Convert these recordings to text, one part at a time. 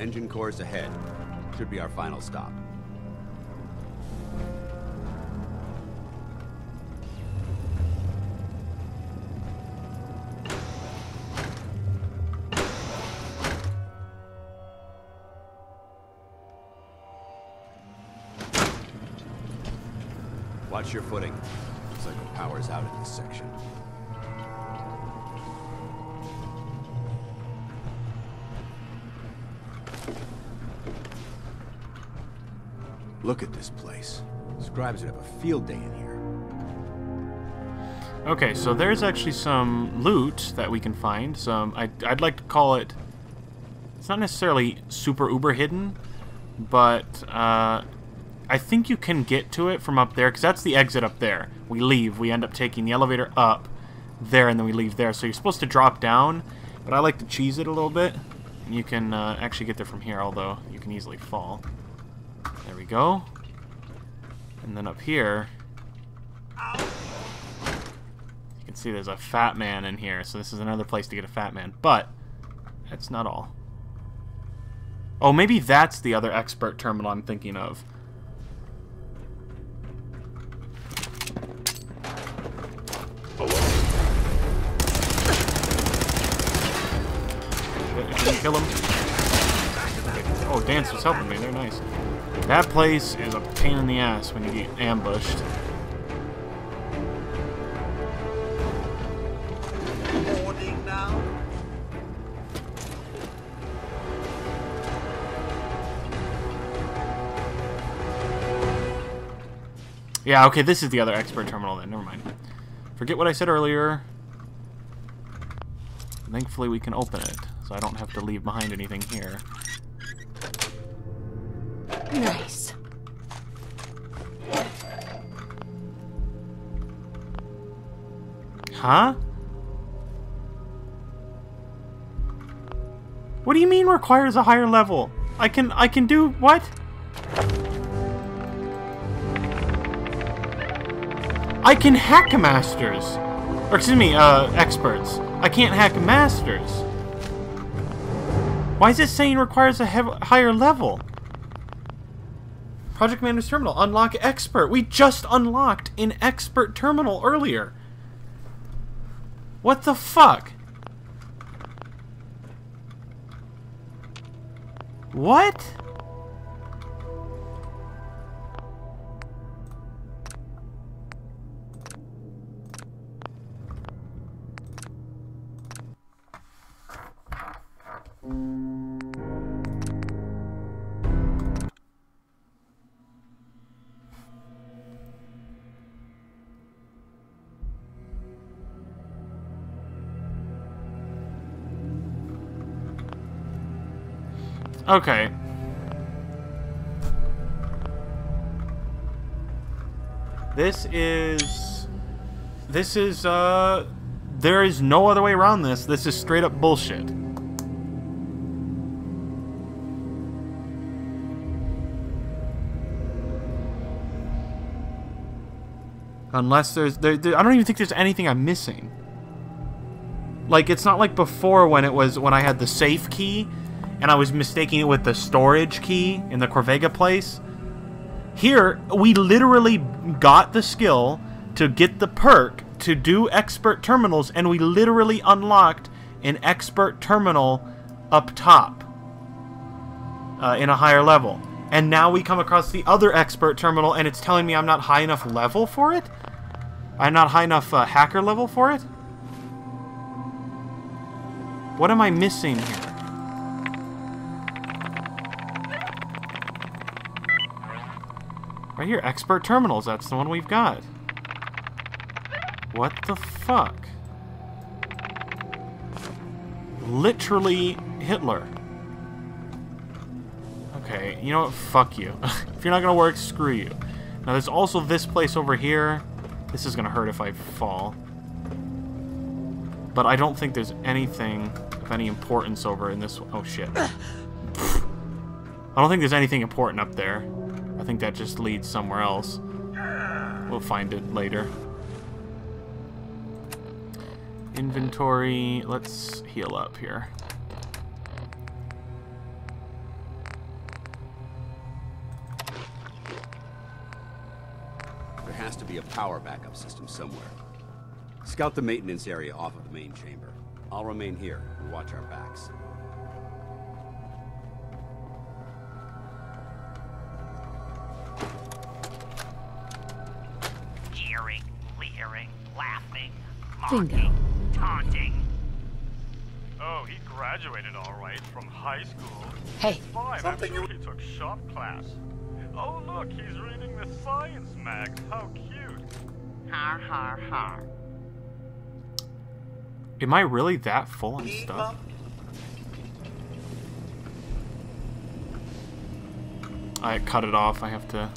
Engine core ahead. Should be our final stop. Watch your footing. Looks like the power's out in this section. Look at this place. Scribes would have a field day in here. Okay, so there's actually some loot that we can find. Some, I, I'd like to call it. It's not necessarily super uber hidden, but uh, I think you can get to it from up there because that's the exit up there. We leave. We end up taking the elevator up there, and then we leave there. So you're supposed to drop down, but I like to cheese it a little bit. You can uh, actually get there from here, although you can easily fall. There we go. And then up here, you can see there's a fat man in here. So this is another place to get a fat man. But that's not all. Oh, maybe that's the other expert terminal I'm thinking of. Kill him? Oh, Danse was helping me. They're nice. That place is a pain in the ass when you get ambushed. Yeah, okay, this is the other expert terminal then. Never mind. Forget what I said earlier. Thankfully, we can open it, so I don't have to leave behind anything here. Nice. Huh? What do you mean requires a higher level? I can I can do what? I can hack a masters. Or excuse me, uh experts. I can't hack a masters. Why is it saying requires a higher level? Project Manager's Terminal. Unlock Expert. We just unlocked an Expert Terminal earlier. What the fuck? What? Okay. This is... This is, uh... There is no other way around this. This is straight up bullshit. Unless there's... There, there, I don't even think there's anything I'm missing. Like, it's not like before when it was... When I had the safe key and I was mistaking it with the storage key in the Corvega place. Here, we literally got the skill to get the perk to do expert terminals, and we literally unlocked an expert terminal up top uh, in a higher level. And now we come across the other expert terminal, and it's telling me I'm not high enough level for it? I'm not high enough uh, hacker level for it? What am I missing here? Right here, expert terminals. That's the one we've got. What the fuck? Literally Hitler. Okay, you know what? Fuck you. if you're not gonna work, screw you. Now there's also this place over here. This is gonna hurt if I fall. But I don't think there's anything of any importance over in this... Oh, shit. I don't think there's anything important up there. I think that just leads somewhere else. We'll find it later. Inventory. Let's heal up here. There has to be a power backup system somewhere. Scout the maintenance area off of the main chamber. I'll remain here and watch our backs. Bingo. taunting. Oh, he graduated all right from high school. Hey, Fine, Something I'm sure he took shop class. Oh, look, he's reading the science mag. How cute. Har har har. Am I really that full on Keep stuff? up. I cut it off. I have to.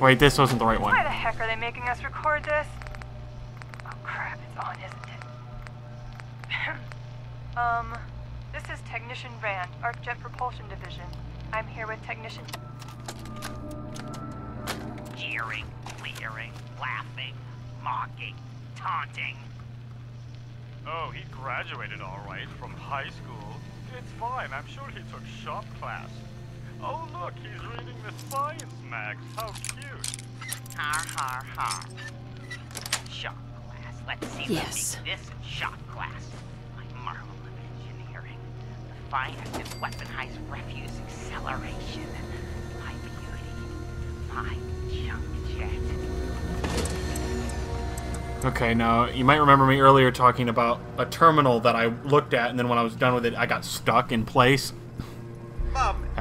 Wait, this wasn't the right one. Why the heck are they making us record this? Oh crap, it's on, isn't it? um, this is Technician Rand, ArcJet Propulsion Division. I'm here with Technician... Jeering, leering, laughing, mocking, taunting. Oh, he graduated all right from high school. It's fine, I'm sure he took shop class. Oh, look, he's reading the science mag. How cute. Har har har. Shock class. Let's see Yes. who takes this in shock class. My marvel of engineering. The finest in weaponized refuse acceleration. My beauty. My junk jet. Okay, now you might remember me earlier talking about a terminal that I looked at, and then when I was done with it, I got stuck in place.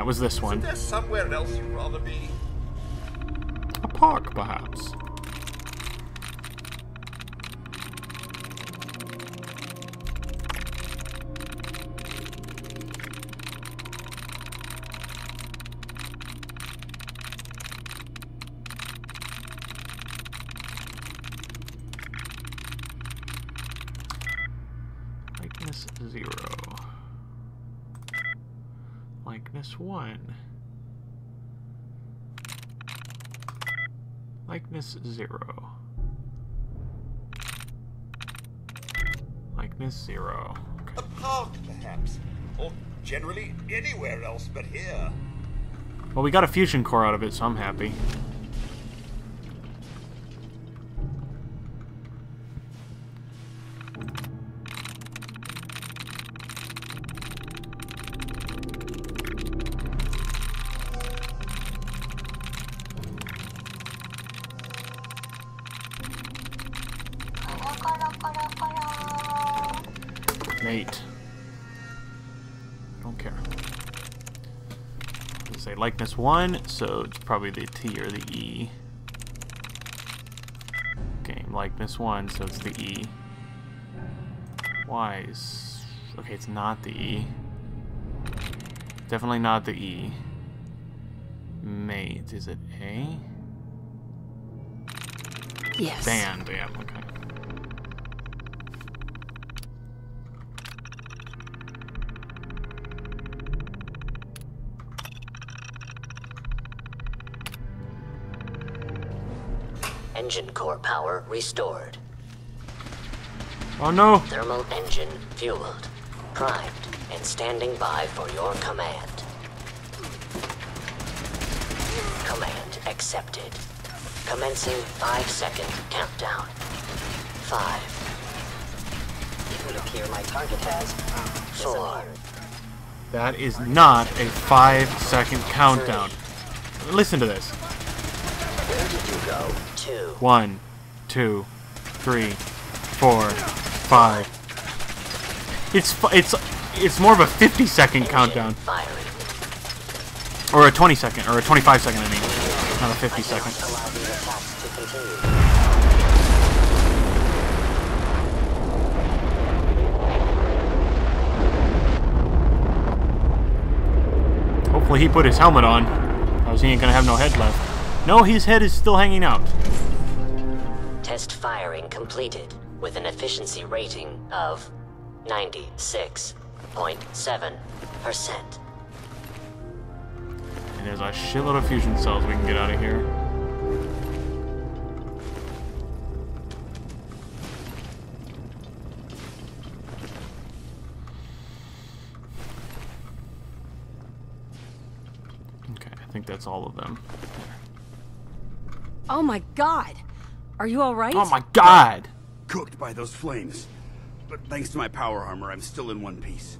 That was this isn't one. somewhere else you'd rather be? A park, perhaps. Likeness one. Likeness zero. Likeness zero. Okay. A park, perhaps. Or generally anywhere else but here. Well, we got a fusion core out of it, so I'm happy. Nate. I don't care. Let's say likeness one, so it's probably the T or the E. Game likeness one, so it's the E. Y is okay. It's not the E. Definitely not the E. Mate, is it A? yes. Band, yeah, okay. Core power restored. Oh no! Thermal engine fueled. Primed and standing by for your command. Command accepted. Commencing 5 second countdown. 5. It would appear my target has um, 4. That is not a five second countdown. Listen to this. Where did you go? 2. One, two, three, four, five. It's it's it's more of a 50 second countdown, Firing. or a 20 second, or a 25 second. I mean, not a 50 second. Allow the attacks to continue. Hopefully he put his helmet on, or he ain't gonna have no head left. No, his head is still hanging out. Test firing completed with an efficiency rating of 96.7%. And there's a shitload of fusion cells we can get out of here. Okay, I think that's all of them. Oh my god! Are you alright? Oh my god! Cooked by those flames. But thanks to my power armor, I'm still in one piece.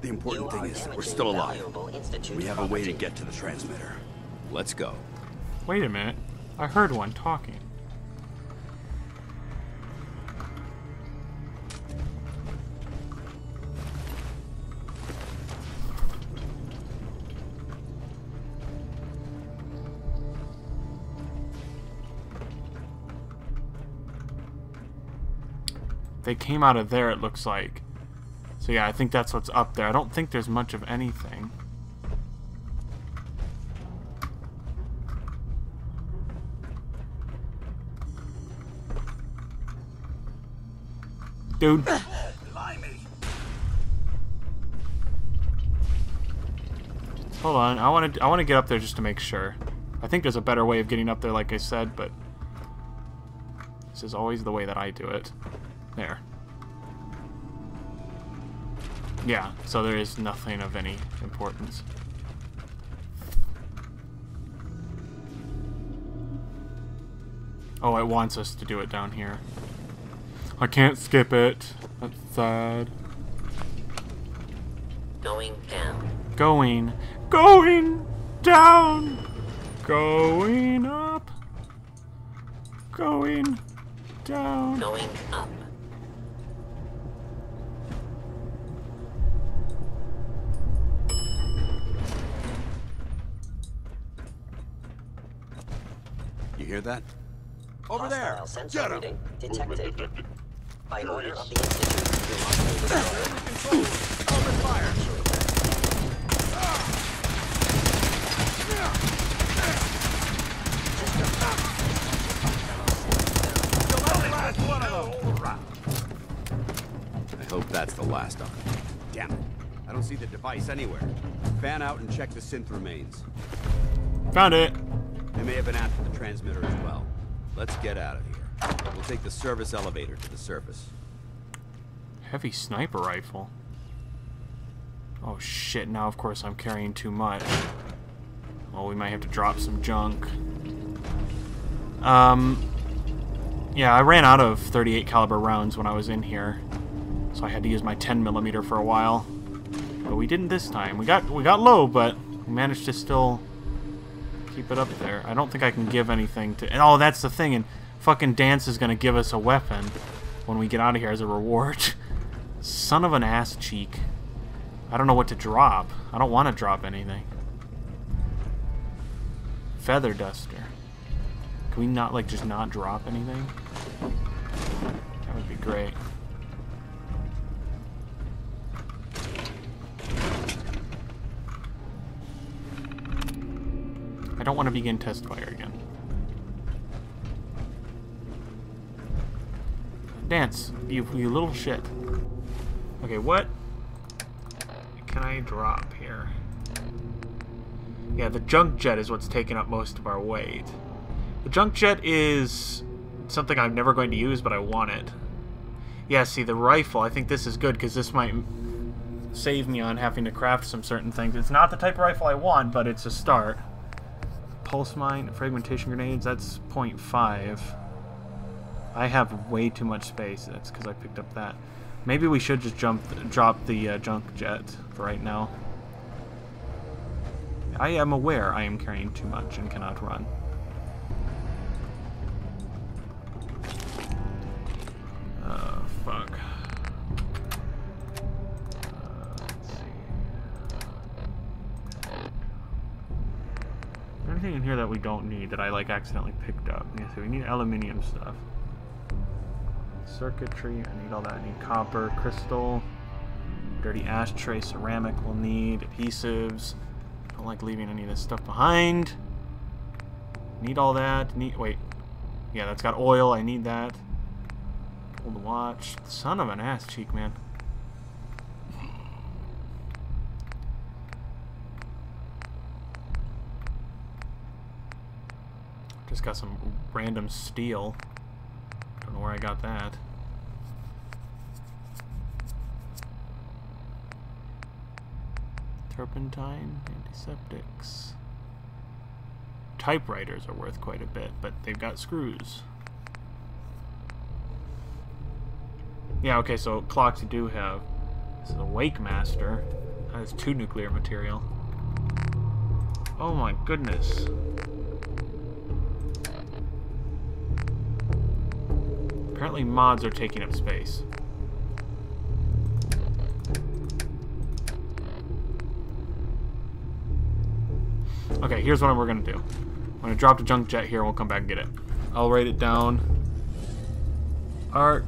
The important thing is that we're still alive. We have a way to get to the transmitter. Let's go. Wait a minute. I heard one talking. They came out of there, it looks like. So yeah, I think that's what's up there. I don't think there's much of anything. Dude. Hold on, I want to I want to get up there just to make sure. I think there's a better way of getting up there, like I said, but this is always the way that I do it. There. Yeah, so there is nothing of any importance. Oh, it wants us to do it down here. I can't skip it. That's sad. Going down. Going, going down, going up, going down. Going up. Hear that? Over there! Hostile sensor Get him! reading detected. By order of the Institute, you must be destroyed. I hope that's the last of them. Damn it. I don't see the device anywhere. Fan out and check the synth remains. Found it. May have been after the transmitter as well. Let's get out of here. We'll take the service elevator to the surface. Heavy sniper rifle. Oh shit, now of course I'm carrying too much. Well, we might have to drop some junk. Um, yeah, I ran out of 38 caliber rounds when I was in here, so I had to use my 10 millimeter for a while. But we didn't this time. We got we got low, but we managed to still keep it up there. I don't think I can give anything to. And oh, that's the thing. And fucking Danse is gonna give us a weapon when we get out of here as a reward. Son of an ass cheek. I don't know what to drop. I don't want to drop anything. Feather duster. Can we not like just not drop anything? That would be great. Don't want to begin test fire again. Danse, you, you little shit. Okay, what can I drop here? Yeah, the junk jet is what's taking up most of our weight. The junk jet is something I'm never going to use, but I want it. Yeah, see, the rifle, I think this is good because this might save me on having to craft some certain things. It's not the type of rifle I want, but it's a start. Pulse mine, fragmentation grenades, that's 0.5. I have way too much space. That's because I picked up that. Maybe we should just jump, drop the uh, junk jet for right now. I am aware I am carrying too much and cannot run. That I like accidentally picked up? Yeah, so we need aluminium stuff. Circuitry, I need all that. I need copper, crystal, dirty ashtray, ceramic we'll need, adhesives. Don't like leaving any of this stuff behind. Need all that. Need wait. Yeah, that's got oil. I need that. The watch. Son of an ass cheek, man. Just got some random steel. Don't know where I got that. Turpentine, antiseptics. typewriters are worth quite a bit, but they've got screws. Yeah, okay, so clocks you do have. This is a Wakemaster. That has two nuclear material. Oh my goodness. Apparently mods are taking up space. Okay, here's what we're gonna do. I'm gonna drop the junk jet here and we'll come back and get it. I'll write it down. Arc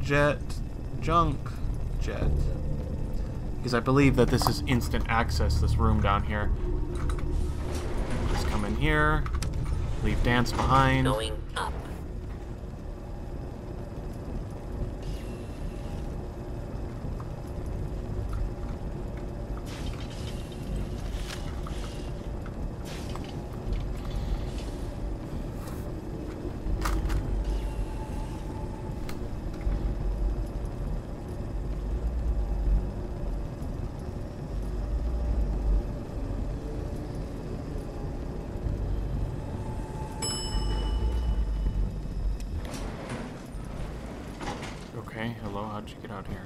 jet junk jet. Because I believe that this is instant access, this room down here. Just come in here. Leave Danse behind. Going up. Okay, hello, how'd you get out here?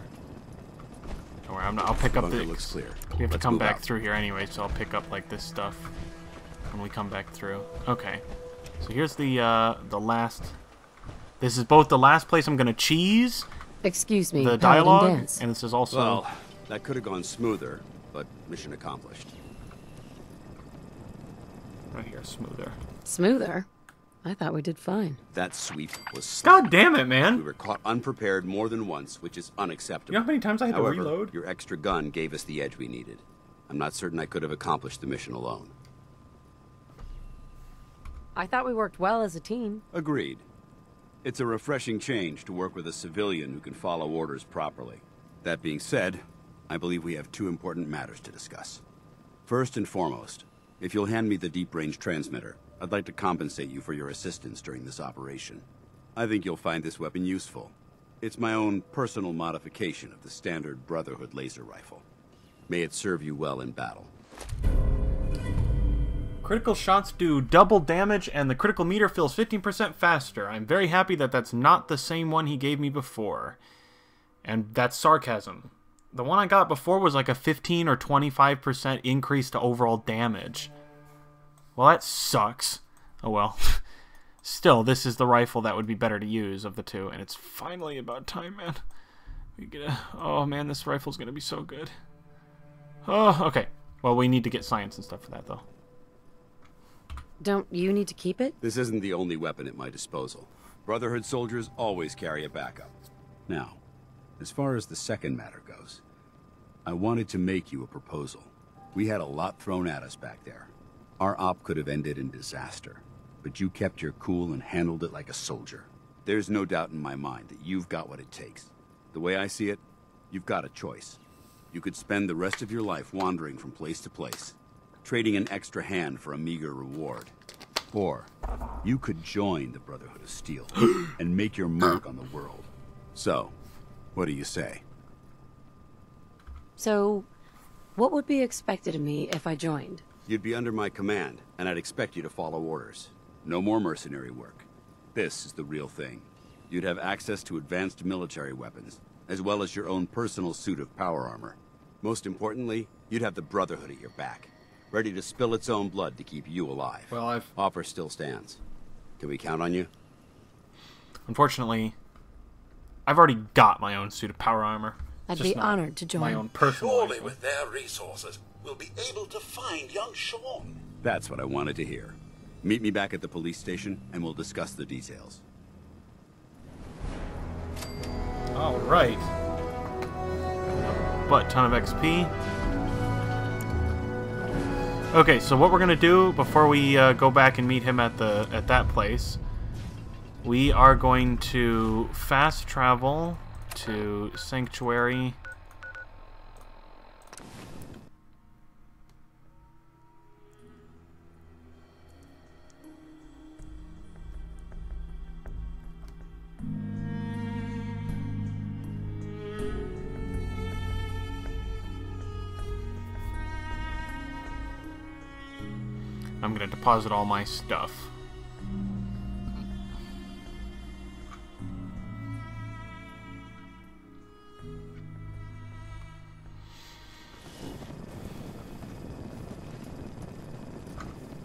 Don't worry, I'm not, I'll pick up Bunker the... looks clear. We have to Let's come back out. through here anyway, so I'll pick up, like, this stuff when we come back through. Okay. So here's the, uh, the last... This is both the last place I'm gonna cheese Excuse me, the dialogue, Danse. and this is also... Well, that could have gone smoother, but mission accomplished. Right here, smoother. Smoother? I thought we did fine. That sweep was God damn it, man! We were caught unprepared more than once, which is unacceptable. You know how many times I had to reload? your extra gun gave us the edge we needed. I'm not certain I could have accomplished the mission alone. I thought we worked well as a team. Agreed. It's a refreshing change to work with a civilian who can follow orders properly. That being said, I believe we have two important matters to discuss. First and foremost, if you'll hand me the deep-range transmitter, I'd like to compensate you for your assistance during this operation. I think you'll find this weapon useful. It's my own personal modification of the standard Brotherhood laser rifle. May it serve you well in battle. Critical shots do double damage, and the critical meter fills 15% faster. I'm very happy that that's not the same one he gave me before. And that's sarcasm. The one I got before was like a 15 or 25% increase to overall damage. Well, that sucks. Oh well. Still, this is the rifle that would be better to use of the two, and it's finally about time, man. We get a... Oh man, this rifle's gonna be so good. Oh, okay. Well, we need to get science and stuff for that, though. Don't you need to keep it? This isn't the only weapon at my disposal. Brotherhood soldiers always carry a backup. Now, as far as the second matter goes, I wanted to make you a proposal. We had a lot thrown at us back there. Our op could have ended in disaster, but you kept your cool and handled it like a soldier. There's no doubt in my mind that you've got what it takes. The way I see it, you've got a choice. You could spend the rest of your life wandering from place to place, trading an extra hand for a meager reward. Or you could join the Brotherhood of Steel and make your mark on the world. So, what do you say? So, what would be expected of me if I joined? You'd be under my command, and I'd expect you to follow orders. No more mercenary work. This is the real thing. You'd have access to advanced military weapons, as well as your own personal suit of power armor. Most importantly, you'd have the Brotherhood at your back, ready to spill its own blood to keep you alive. Well, I've Offer still stands. Can we count on you? unfortunately, I've already got my own suit of power armor. I'd Just be honored to join. My own personal. Surely, rifle. with their resources, we'll be able to find young Shaun. That's what I wanted to hear. Meet me back at the police station, and we'll discuss the details. All right. But ton of XP. Okay, so what we're gonna do before we uh, go back and meet him at the at that place, we are going to fast travel to Sanctuary. I'm gonna deposit all my stuff.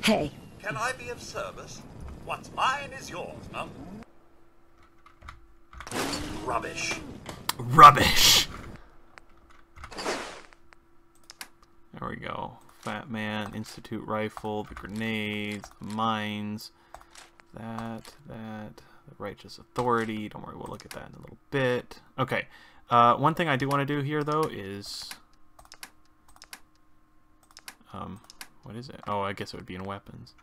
Hey, Can I be of service? What's mine is yours, mum. Rubbish. Rubbish! There we go. Fat Man, Institute Rifle, the grenades, the mines, that, that, the Righteous Authority. Don't worry, we'll look at that in a little bit. Okay, uh, one thing I do want to do here, though, is... Um, what is it? Oh, I guess it would be in weapons.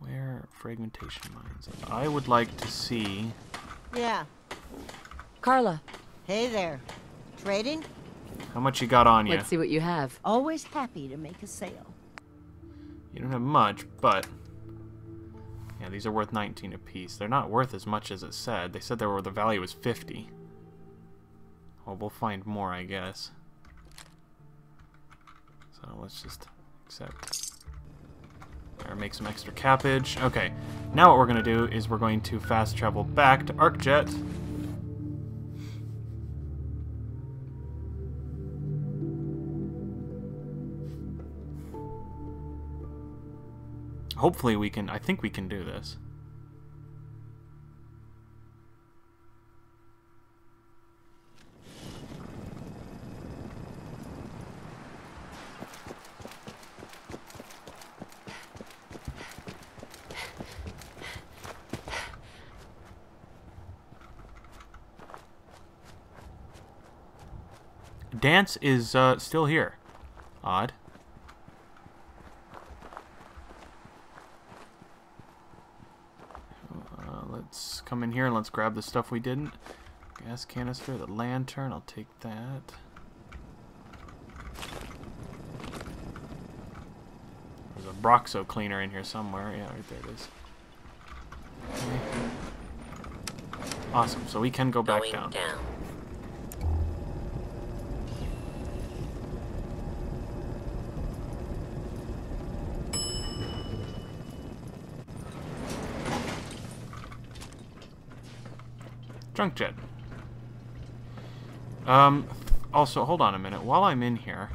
Where fragmentation mines? I would like to see... Yeah. Carla, Hey there. Trading? How much you got on you? let's see what you have. Always happy to make a sale. You don't have much, but... Yeah, these are worth 19 apiece. They're not worth as much as it said. They said they were the value was 50. Well, we'll find more, I guess. So let's just accept. Or make some extra cappage. Okay, now what we're going to do is we're going to fast travel back to ArcJet. Hopefully we can, I think we can do this. Danse is uh, still here. Odd. Uh, let's come in here and let's grab the stuff we didn't. Gas canister, the lantern, I'll take that. There's Abraxo cleaner in here somewhere. Yeah, right there it is. Okay. Awesome, so we can go back down. down. Junk jet. Um, also, hold on a minute. While I'm in here...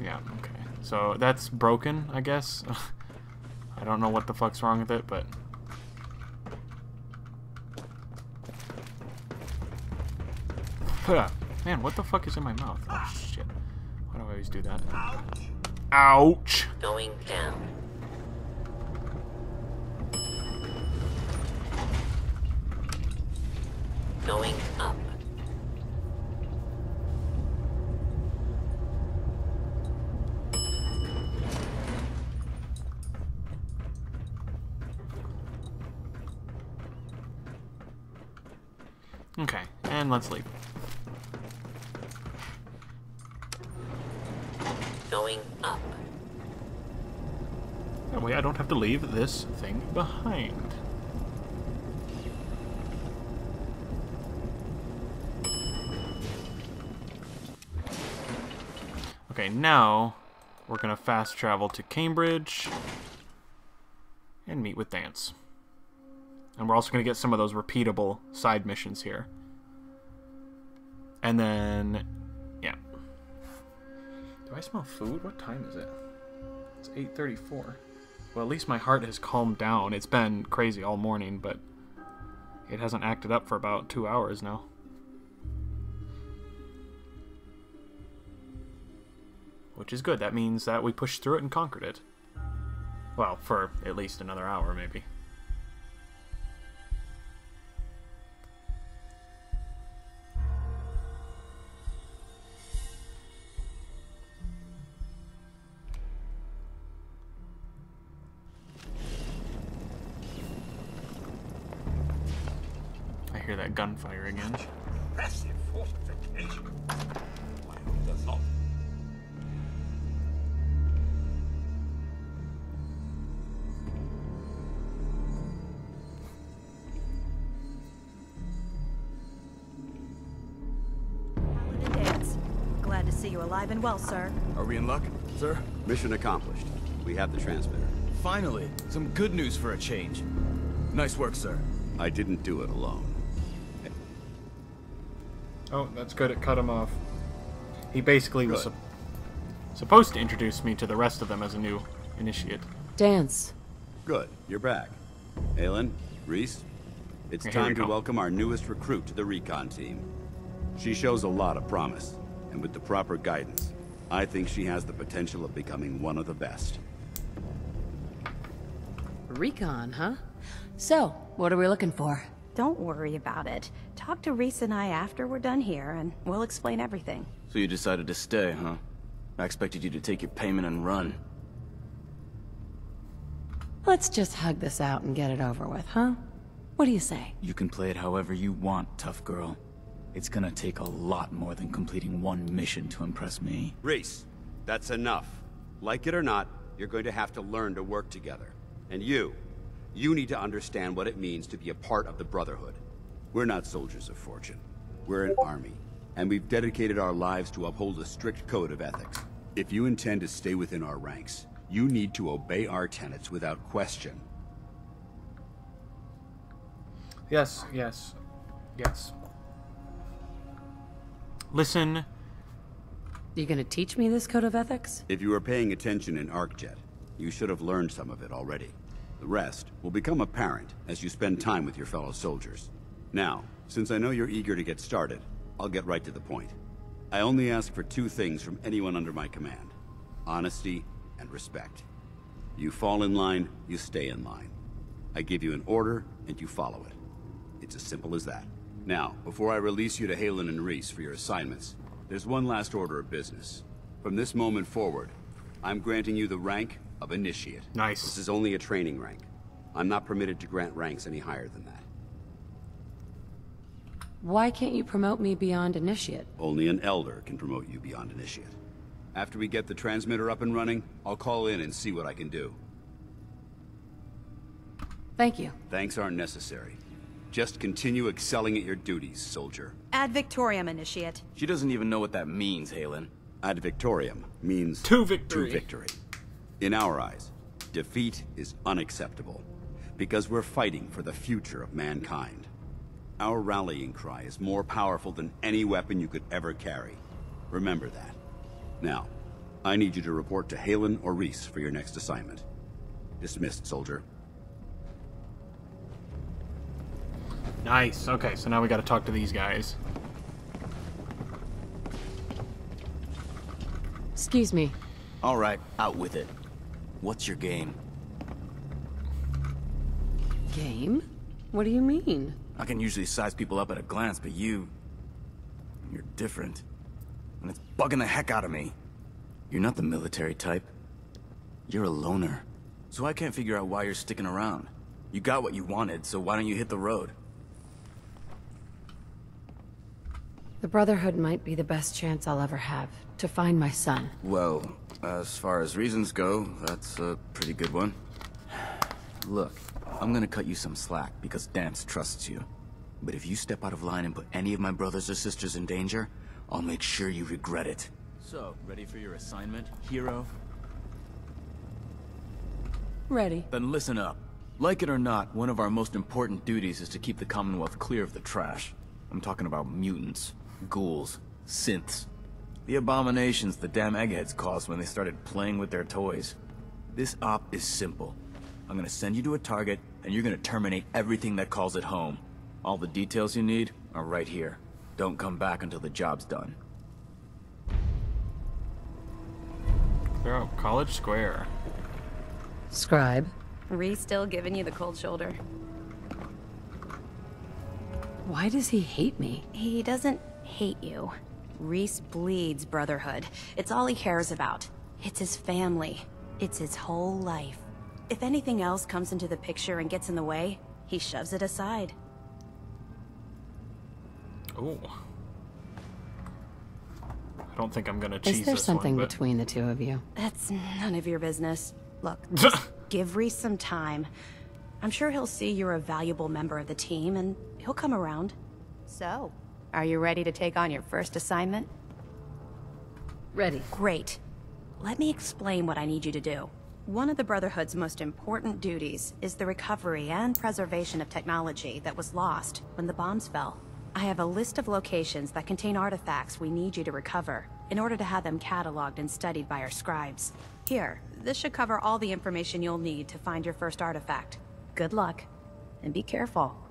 Yeah, okay. So, that's broken, I guess. I don't know what the fuck's wrong with it, but... Huh. Man, what the fuck is in my mouth? Oh, shit. Why do I always do that? Ouch! Going down. Going up. Okay, and let's leave. Going up. That way I don't have to leave this thing behind. Okay, now we're gonna fast travel to Cambridge and meet with Danse. And we're also gonna get some of those repeatable side missions here. And then, yeah. Do I smell food? What time is it? It's 8:34. Well, at least my heart has calmed down. It's been crazy all morning, but it hasn't acted up for about 2 hours now. Which is good. That means that we pushed through it and conquered it. Well, for at least another hour maybe. See you alive and well, sir. Are we in luck, sir? Mission accomplished. We have the transmitter. Finally, some good news for a change. Nice work, sir. I didn't do it alone. Oh, that's good. It cut him off. He basically was Good. sup- supposed to introduce me to the rest of them as a new initiate. Danse. Good, you're back. Haylen, Rhys, it's Here time to go. welcome our newest recruit to the recon team. She shows a lot of promise, and with the proper guidance, I think she has the potential of becoming one of the best. Recon, huh? So, what are we looking for? Don't worry about it. Talk to Rhys and I after we're done here, and we'll explain everything. So you decided to stay, huh? I expected you to take your payment and run. Let's just hug this out and get it over with, huh? What do you say? You can play it however you want, tough girl. It's gonna take a lot more than completing one mission to impress me. Rhys, that's enough. Like it or not, you're going to have to learn to work together. And you, you need to understand what it means to be a part of the Brotherhood. We're not soldiers of fortune. We're an army, and we've dedicated our lives to uphold a strict code of ethics. If you intend to stay within our ranks, you need to obey our tenets without question. Yes, yes, yes. Listen. You gonna teach me this code of ethics? If you were paying attention in ArcJet, you should have learned some of it already. The rest will become apparent as you spend time with your fellow soldiers. Now, since I know you're eager to get started, I'll get right to the point. I only ask for two things from anyone under my command. Honesty and respect. You fall in line, you stay in line. I give you an order, and you follow it. It's as simple as that. Now, before I release you to Haylen and Rhys for your assignments, there's one last order of business. From this moment forward, I'm granting you the rank of Initiate. Nice. This is only a training rank. I'm not permitted to grant ranks any higher than that. Why can't you promote me beyond initiate? Only an Elder can promote you beyond Initiate. After we get the transmitter up and running, I'll call in and see what I can do. Thank you. Thanks aren't necessary. Just continue excelling at your duties, soldier. Ad Victoriam, Initiate. She doesn't even know what that means, Haylen. Ad Victoriam means To victory. To victory. In our eyes, defeat is unacceptable because we're fighting for the future of mankind. Our rallying cry is more powerful than any weapon you could ever carry. Remember that. Now, I need you to report to Haylen or Rhys for your next assignment. Dismissed, soldier. Nice. Okay, so now we gotta talk to these guys. Excuse me. All right, out with it. What's your game? Game? What do you mean? I can usually size people up at a glance, but you... You're different. And it's bugging the heck out of me. You're not the military type. You're a loner. So I can't figure out why you're sticking around. You got what you wanted, so why don't you hit the road? The Brotherhood might be the best chance I'll ever have to find my son. Well, as far as reasons go, that's a pretty good one. Look, I'm gonna cut you some slack because Danse trusts you. But if you step out of line and put any of my brothers or sisters in danger, I'll make sure you regret it. So, ready for your assignment, hero? Ready. Then listen up. Like it or not, one of our most important duties is to keep the Commonwealth clear of the trash. I'm talking about mutants, ghouls, synths. The abominations the damn eggheads caused when they started playing with their toys. This op is simple. I'm gonna send you to a target, and you're gonna terminate everything that calls it home. All the details you need are right here. Don't come back until the job's done. Clear out College Square. Scribe. Rhys still giving you the cold shoulder. Why does he hate me? He doesn't hate you. Rhys bleeds brotherhood. It's all he cares about. It's his family. It's his whole life. If anything else comes into the picture and gets in the way, he shoves it aside. Oh. I don't think I'm gonna cheese Is there this something one, but... between the two of you? That's none of your business. Look, just give Rhys some time. I'm sure he'll see you're a valuable member of the team, and he'll come around. So, are you ready to take on your first assignment? Ready. Great. Let me explain what I need you to do. One of the Brotherhood's most important duties is the recovery and preservation of technology that was lost when the bombs fell. I have a list of locations that contain artifacts we need you to recover in order to have them cataloged and studied by our scribes. Here, this should cover all the information you'll need to find your first artifact. Good luck, and be careful.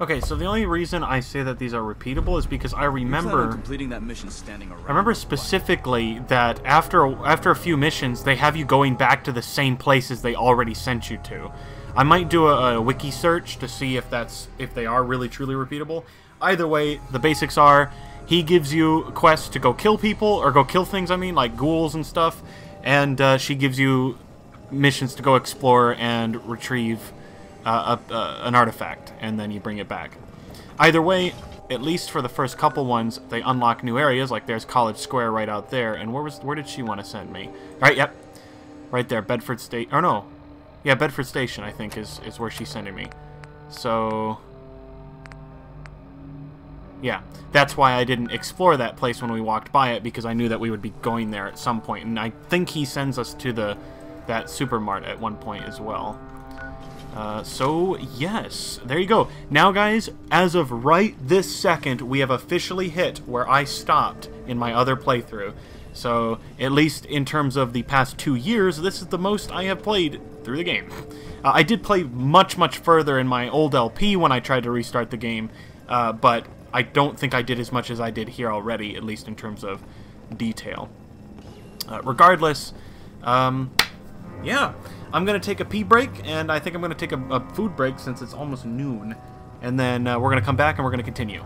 Okay, so the only reason I say that these are repeatable is because I You plan on remember completing that mission standing around. I remember specifically that after after a few missions, they have you going back to the same places they already sent you to. I might do a, a wiki search to see if that's if they are really truly repeatable. Either way, the basics are he gives you quests to go kill people or go kill things. I mean, like ghouls and stuff, and uh, she gives you missions to go explore and retrieve uh, a, uh, an artifact, and then you bring it back. Either way, at least for the first couple ones, they unlock new areas. Like there's College Square right out there. And where was where did she want to send me? All right, yep, right there, Bedford State. Or no, yeah, Bedford Station. I think is is where she's sending me. So yeah, that's why I didn't explore that place when we walked by it because I knew that we would be going there at some point. And I think he sends us to the that supermart at one point as well. Uh, so, yes, there you go. Now, guys, as of right this second, we have officially hit where I stopped in my other playthrough. So, at least in terms of the past two years, this is the most I have played through the game. Uh, I did play much, much further in my old LP when I tried to restart the game, uh, but I don't think I did as much as I did here already, at least in terms of detail. Uh, regardless, um, yeah, I'm going to take a pee break, and I think I'm going to take a, a food break since it's almost noon. And then uh, we're going to come back and we're going to continue.